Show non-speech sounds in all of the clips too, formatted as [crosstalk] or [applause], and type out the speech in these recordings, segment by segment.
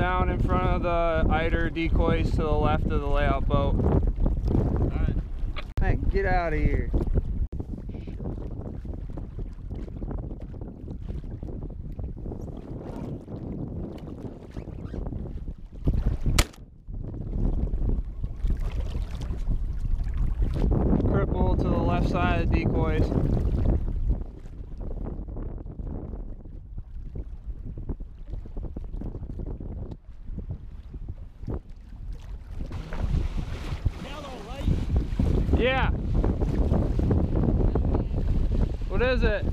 Down in front of the eider decoys to the left of the layout boat. Alright. Hey, get out of here. Cripple to the left side of the decoys. Yeah. What is it?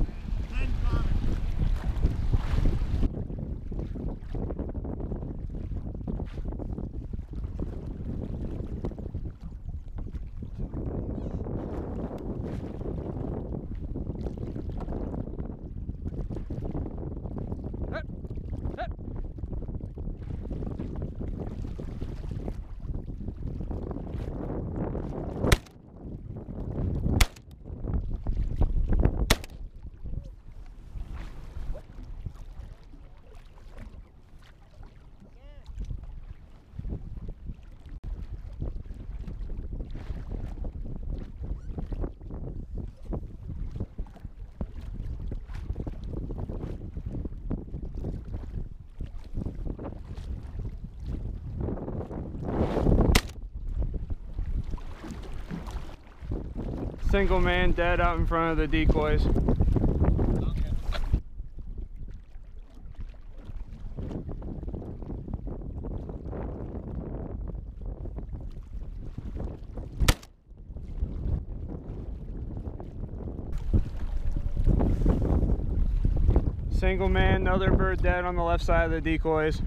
Single man dead out in front of the decoys. Single man, another bird dead on the left side of the decoys.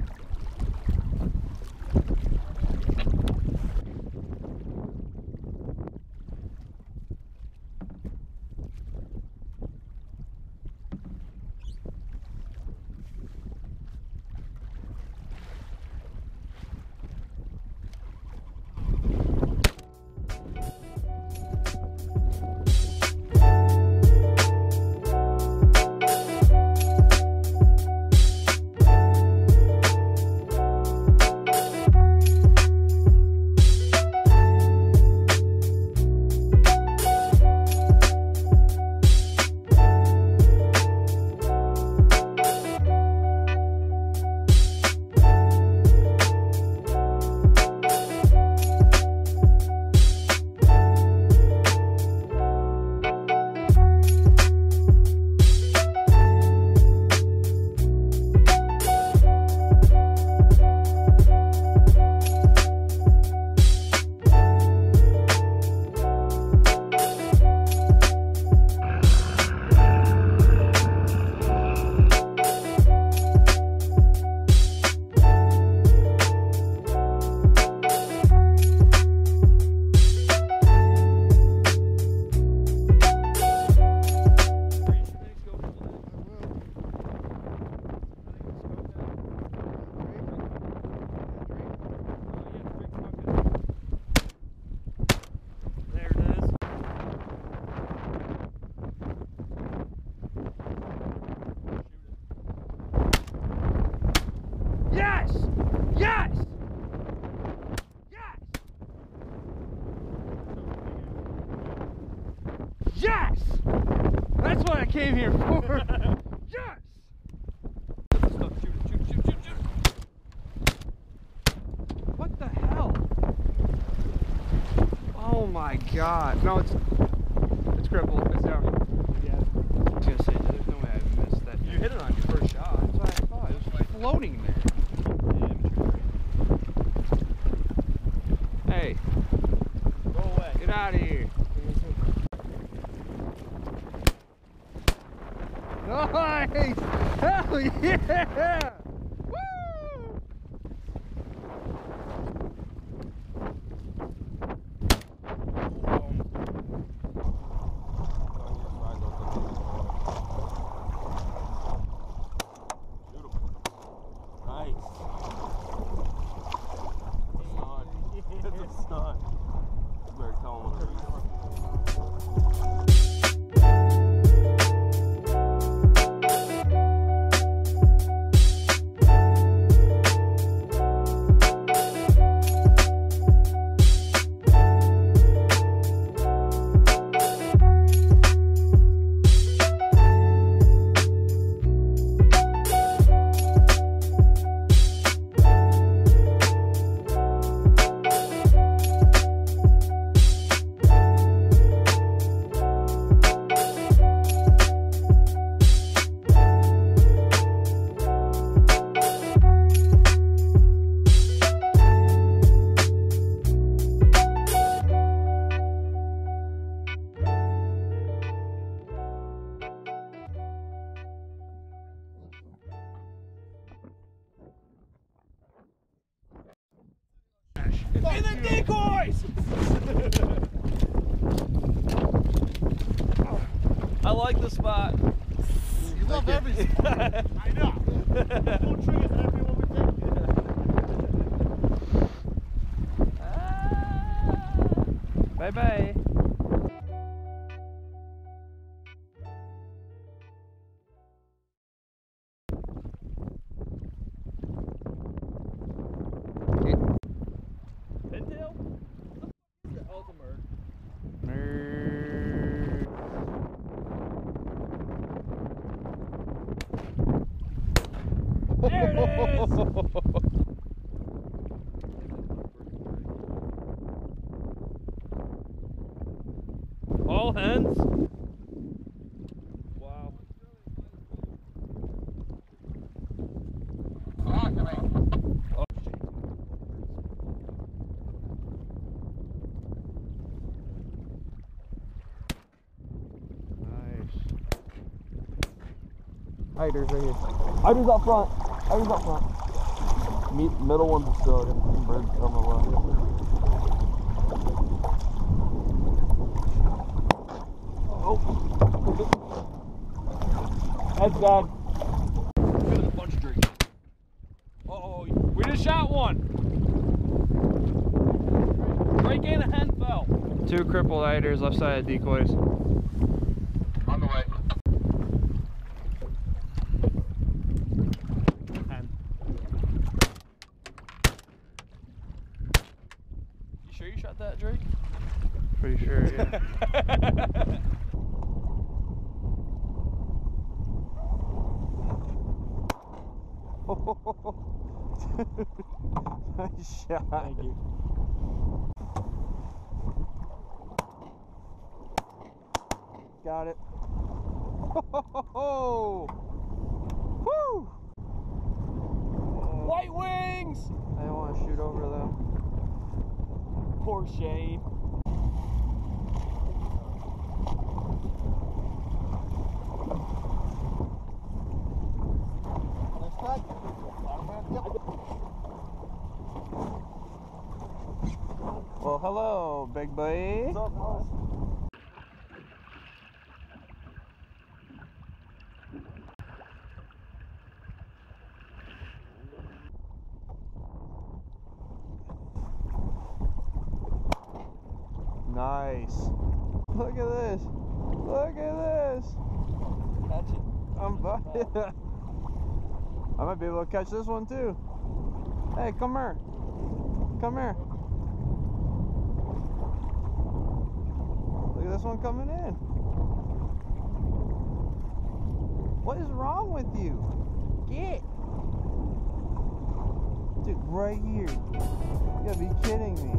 Came here for. [laughs] yes! What the hell? Oh my god. No, it's it's crippled. It's down. Yeah. I was gonna say, there's no way I missed that. You hit it on your first shot. That's what I thought. It was like floating there. Hey, Go away. get out of here. Nice! Hell yeah! Woo! Nice. It's a stud. You better tell him what it is. And the decoys! [laughs] I like the spot. You love. [laughs] I know. Don't triggers and everyone would take. [laughs] Ah. Bye bye. [laughs] All. Nice. Eiders right here. Eiders up front. Eiders up front. Me middle one's a still got some birds on the left. Oh. That's bad. There's a bunch of. Uh-oh. We just shot one. Drake and a hen fell. Two crippled eiders left side of decoys. On the way. Hen. You sure you shot that, Drake? Pretty sure, yeah. nice shot. Thank you. Got it. [laughs] Woo! White wings! I don't want to shoot over them. Poor Shane. Nice. Look at this. Look at this. Catch it. I'm [laughs] I might be able to catch this one too. Hey, come here. Come here. Look at this one coming in. What is wrong with you? Get. Dude, right here. You gotta be kidding me.